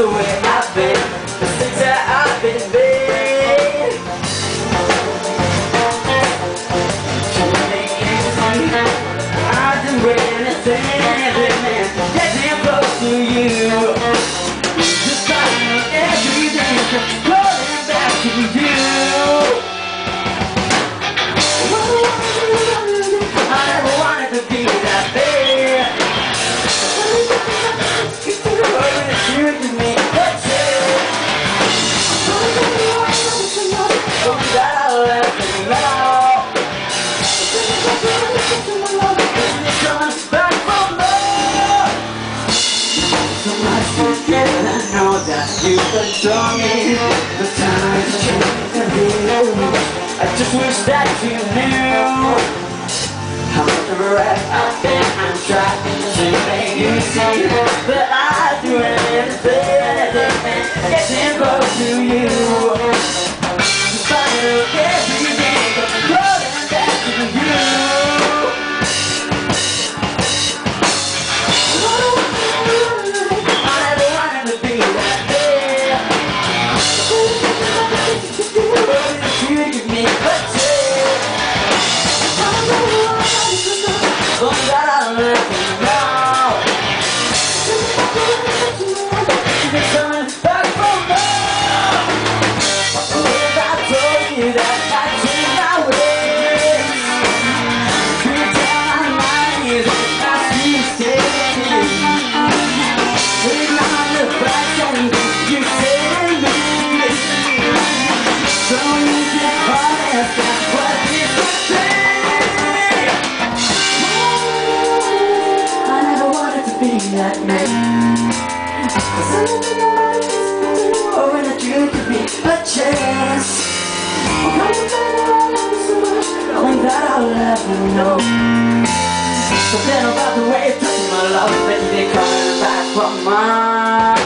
the way I've been The things that I've been I've been Getting close to you. Just like every day you adore me The time is changing I just wish that you knew how much of a wreck I've been I'm trying to make you see That I that that man Cause I never wanted to Hoping that you could be a chance. Knowing that I'll never know. Something about the way you touch my love Baby, coming back from mine